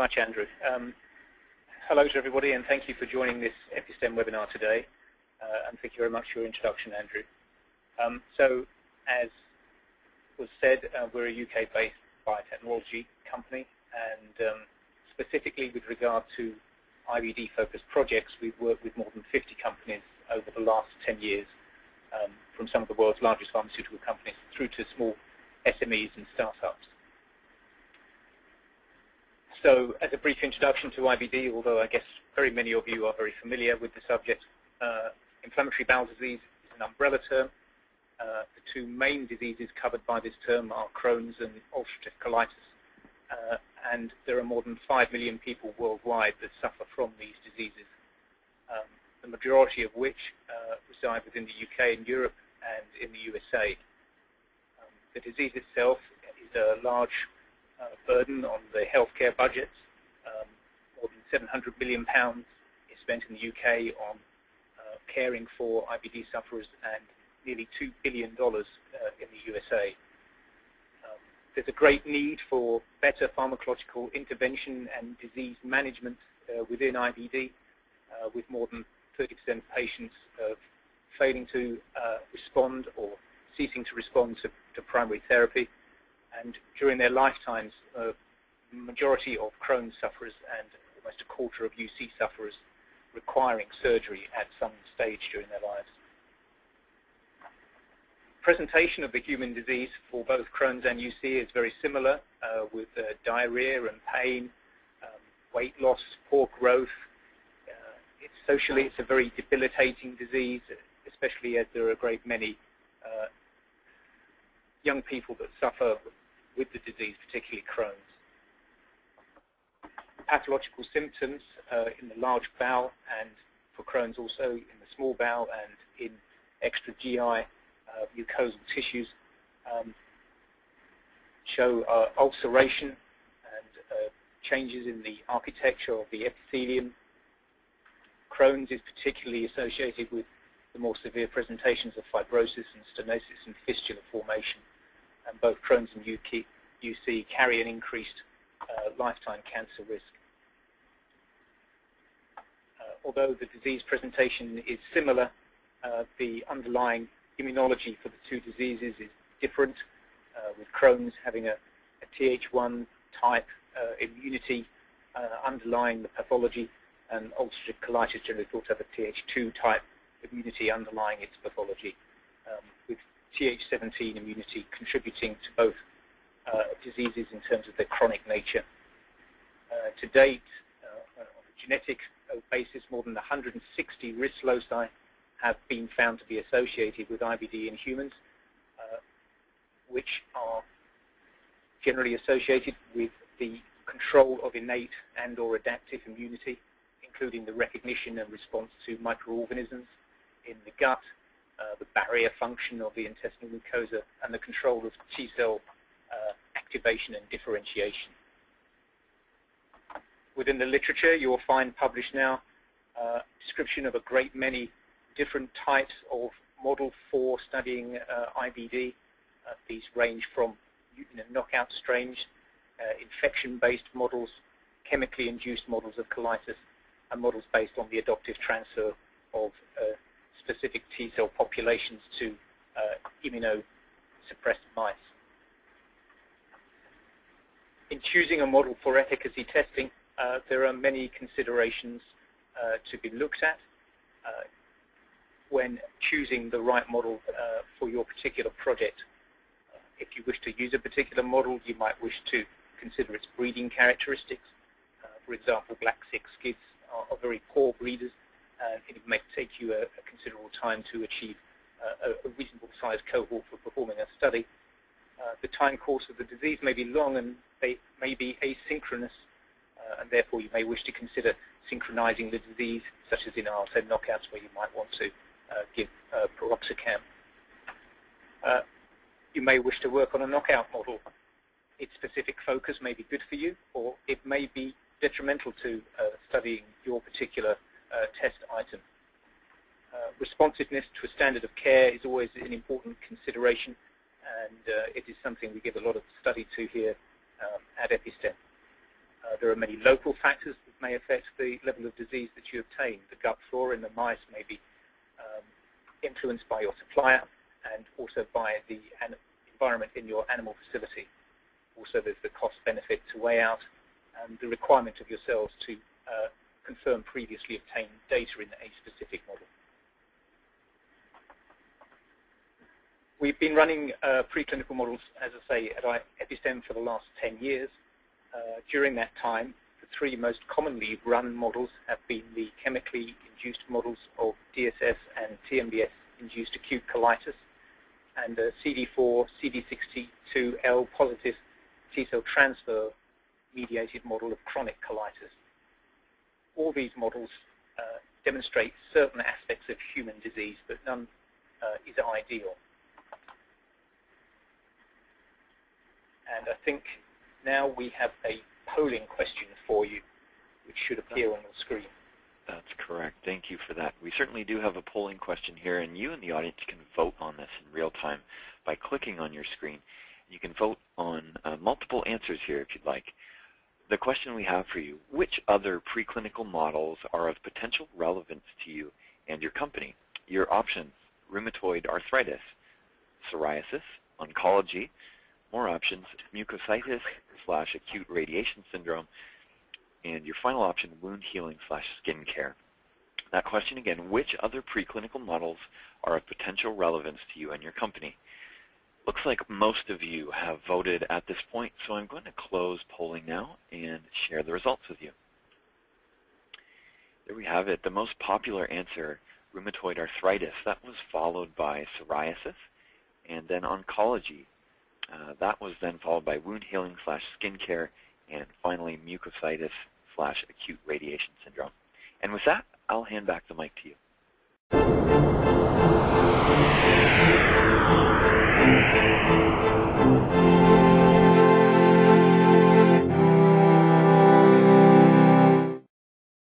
much, Andrew. Um, hello to everybody, and thank you for joining this EpiSTEM webinar today. Uh, and thank you very much for your introduction, Andrew. Um, so, as was said, uh, we're a UK-based biotechnology company, and um, specifically with regard to IBD-focused projects, we've worked with more than 50 companies over the last 10 years, um, from some of the world's largest pharmaceutical companies through to small SMEs and startups. So as a brief introduction to IBD, although I guess very many of you are very familiar with the subject, uh, inflammatory bowel disease is an umbrella term. Uh, the two main diseases covered by this term are Crohn's and ulcerative colitis. Uh, and there are more than 5 million people worldwide that suffer from these diseases, um, the majority of which uh, reside within the UK and Europe and in the USA. Um, the disease itself is a large burden on the healthcare budgets. Um, more than £700 million is spent in the UK on uh, caring for IBD sufferers and nearly $2 billion uh, in the USA. Um, there's a great need for better pharmacological intervention and disease management uh, within IBD, uh, with more than 30% of patients uh, failing to uh, respond or ceasing to respond to, to primary therapy and during their lifetimes, a majority of Crohn's sufferers and almost a quarter of UC sufferers requiring surgery at some stage during their lives. Presentation of the human disease for both Crohn's and UC is very similar uh, with uh, diarrhea and pain, um, weight loss, poor growth. Uh, it's socially, it's a very debilitating disease, especially as there are a great many uh, young people that suffer with the disease, particularly Crohn's. Pathological symptoms uh, in the large bowel and for Crohn's also in the small bowel and in extra GI uh, mucosal tissues um, show uh, ulceration and uh, changes in the architecture of the epithelium. Crohn's is particularly associated with the more severe presentations of fibrosis and stenosis and fistula formation both Crohn's and UC, UC carry an increased uh, lifetime cancer risk. Uh, although the disease presentation is similar, uh, the underlying immunology for the two diseases is different, uh, with Crohn's having a, a Th1 type uh, immunity uh, underlying the pathology, and ulcerative colitis generally thought to have a Th2 type immunity underlying its pathology, um, with Th17 immunity contributing to both uh, diseases in terms of their chronic nature. Uh, to date, uh, on a genetic basis, more than 160 risk loci have been found to be associated with IBD in humans, uh, which are generally associated with the control of innate and or adaptive immunity, including the recognition and response to microorganisms in the gut, uh, the barrier function of the intestinal mucosa, and the control of T-cell uh, activation and differentiation. Within the literature, you will find published now uh, description of a great many different types of model for studying uh, IBD. Uh, these range from you know, knockout strains, infection-based models, chemically induced models of colitis, and models based on the adoptive transfer of specific T-cell populations to uh, immunosuppressed mice. In choosing a model for efficacy testing, uh, there are many considerations uh, to be looked at uh, when choosing the right model uh, for your particular project. Uh, if you wish to use a particular model, you might wish to consider its breeding characteristics. for example, black 6 skids are, are very poor breeders it may take you a, a considerable time to achieve uh, a, a reasonable sized cohort for performing a study. Uh, the time course of the disease may be long and they may be asynchronous, uh, and therefore you may wish to consider synchronizing the disease, such as in RSM knockouts where you might want to uh, give uh, piroxicam. Uh, you may wish to work on a knockout model. Its specific focus may be good for you, or it may be detrimental to studying your particular uh, test item. Uh, responsiveness to a standard of care is always an important consideration and uh, it is something we give a lot of study to here um, at EpiSTEM. Uh, there are many local factors that may affect the level of disease that you obtain. The gut flora in the mice may be um, influenced by your supplier and also by the environment in your animal facility. Also, there's the cost-benefit to weigh out and the requirement of yourselves to uh, confirm previously obtained data in a specific model. We've been running uh, preclinical models, as I say, at Epistem for the last 10 years. Uh, during that time, the three most commonly run models have been the chemically induced models of DSS and TMDS-induced acute colitis, and the CD4, CD62L positive T-cell transfer mediated model of chronic colitis. All these models uh, demonstrate certain aspects of human disease, but none uh, is ideal. And I think now we have a polling question for you, which should appear on the screen. That's correct. Thank you for that. We certainly do have a polling question here, and you and the audience can vote on this in real time by clicking on your screen. You can vote on uh, multiple answers here if you'd like. The question we have for you, which other preclinical models are of potential relevance to you and your company? Your options, rheumatoid arthritis, psoriasis, oncology, more options, mucositis slash acute radiation syndrome, and your final option, wound healing slash skin care. That question again, which other preclinical models are of potential relevance to you and your company? Looks like most of you have voted at this point, so I'm going to close polling now and share the results with you. There we have it, the most popular answer, rheumatoid arthritis. That was followed by psoriasis, and then oncology, uh, that was then followed by wound healing slash skin care, and finally mucositis slash acute radiation syndrome. And with that, I'll hand back the mic to you. Thank you.